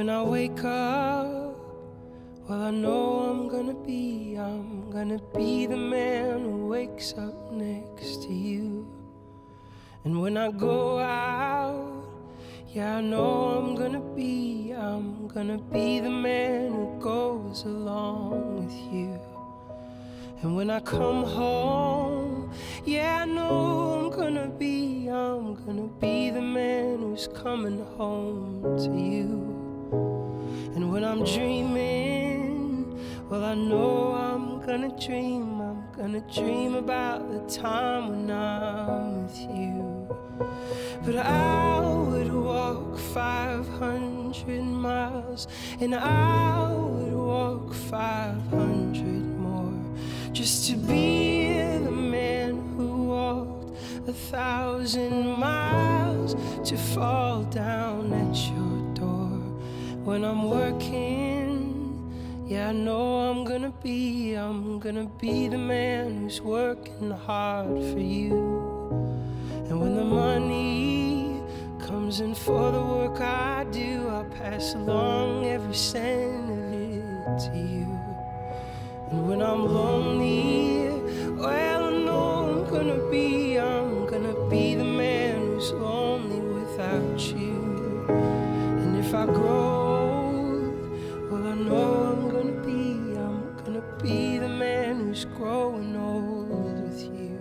when I wake up, well, I know I'm gonna be, I'm gonna be the man who wakes up next to you. And when I go out, yeah, I know I'm gonna be, I'm gonna be the man who goes along with you. And when I come home, yeah, I know I'm gonna be, I'm gonna be the man who's coming home to you. And when I'm dreaming, well, I know I'm gonna dream, I'm gonna dream about the time when I'm with you. But I would walk 500 miles, and I would walk 500 more just to be the man who walked a thousand miles to fall down when I'm working. Yeah, I know I'm gonna be, I'm gonna be the man who's working hard for you. And when the money comes in for the work I do, I'll pass along every cent of it to you. And when I'm lonely, well, I know I'm gonna be, I'm gonna be the man who's lonely without you. And if I grow know I'm gonna be, I'm gonna be the man who's growing old with you.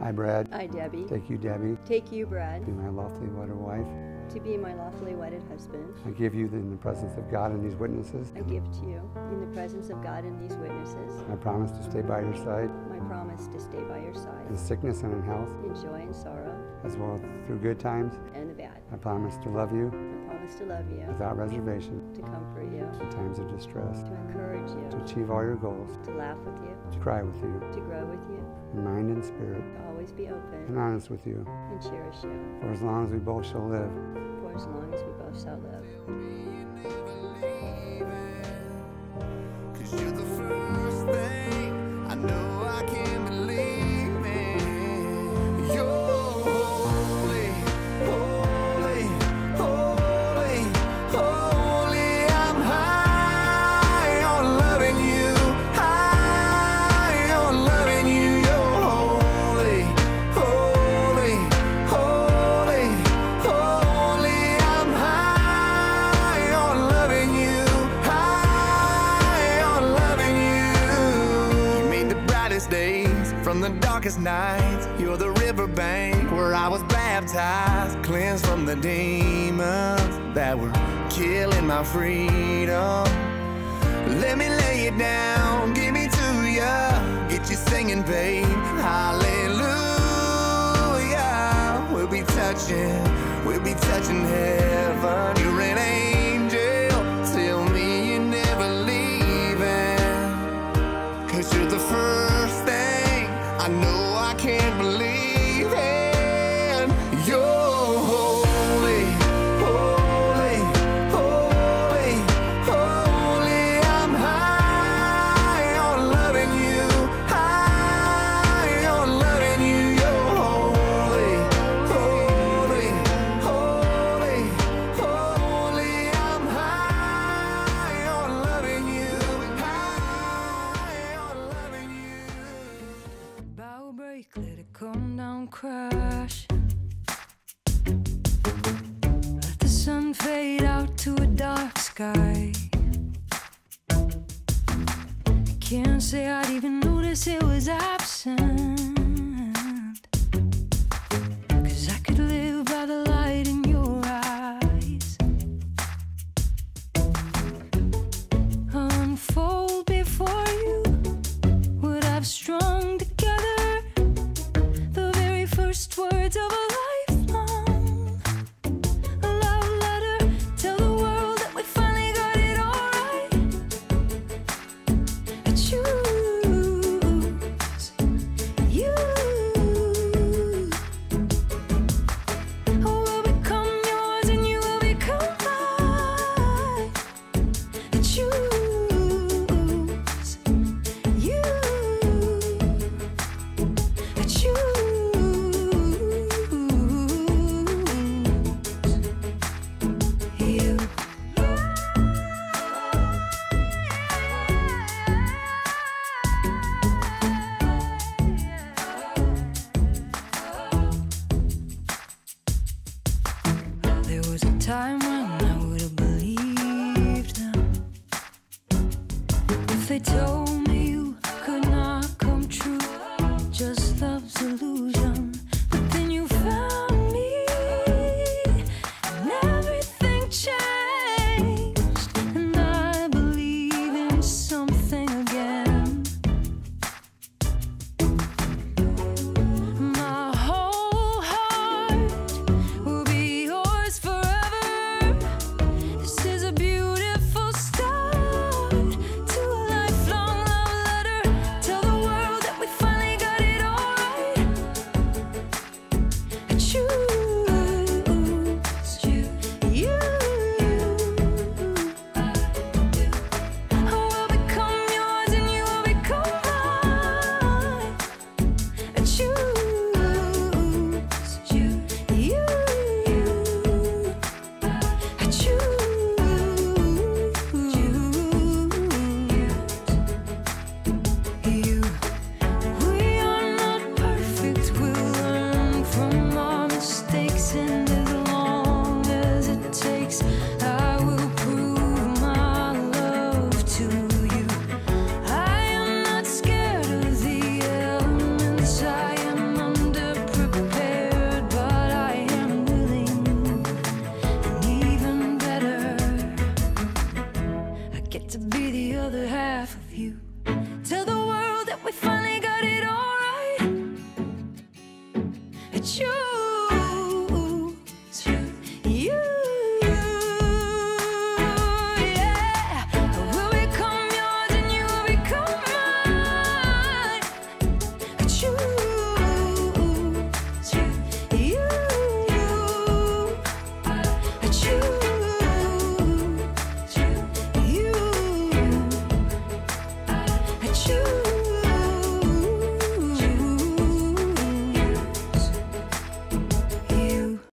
Hi, Brad. I, Debbie, Take you, Debbie, take you, Brad, be my lawfully wedded wife. to be my lawfully wedded husband. I give you in the presence of God and these witnesses. I give to you, in the presence of God and these witnesses, I promise to stay by your side my promise to stay by your side, in sickness and in health, in joy and sorrow, as well as through good times. and the bad. I promise to love you I promise to love you, without reservation. To comfort you, in times of distress, to encourage you. to achieve all your goals, to laugh with you, to cry with you, to grow with you, in mind and spirit, to always be open. and honest with you, and cherish you, for as long as we both shall live. for as long as we both shall live. From the darkest nights. You're the riverbank where I was baptized, cleansed from the demons that were killing my freedom. Let me lay it down, give me to ya. Get you singing, babe. Hallelujah. We'll be touching, we'll be touching heaven. You're an angel. Sky. I can't say I'd even notice it was absent.